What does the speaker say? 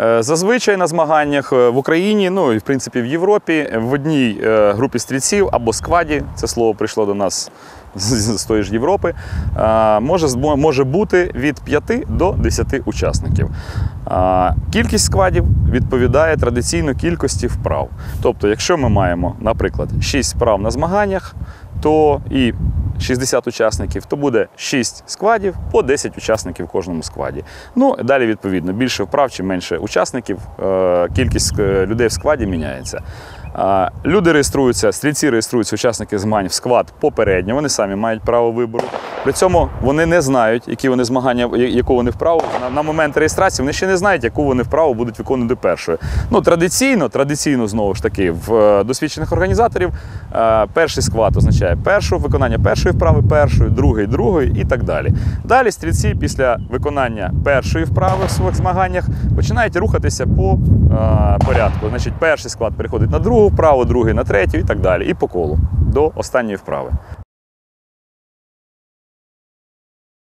Е, Зазвичай на змаганнях е, в Україні, ну і в принципі в Європі, в одній е, групі стрільців або скваді, це слово прийшло до нас з, тої ж Європи, е, може, може бути від 5 до 10 учасників. Е, Кількість сквадів відповідає традиційно кількості вправ. Тобто, якщо ми маємо, наприклад, 6 вправ на змаганнях, то і 60 учасників, то буде 6 сквадів по 10 учасників в кожному скваді. Ну, далі, відповідно, більше вправ чи менше учасників, е, кількість людей в скваді міняється. Люди реєструються, стрільці реєструються, учасники змагань в склад попередньо, вони самі мають право вибору. При цьому вони не знають, які вони змагання, яку вони вправу. На, на момент реєстрації вони ще не знають, яку вони вправу будуть виконувати першою. Ну, традиційно, традиційно знову ж таки, в е, досвідчених організаторів е, перший сквад означає першу, виконання першої вправи першою, другої, другої і так далі. Далі стрільці після виконання першої вправи в своїх змаганнях починають рухатися по е, порядку. Значить, перший склад переходить на другу вправу, другий на третю і так далі, і по колу до останньої вправи.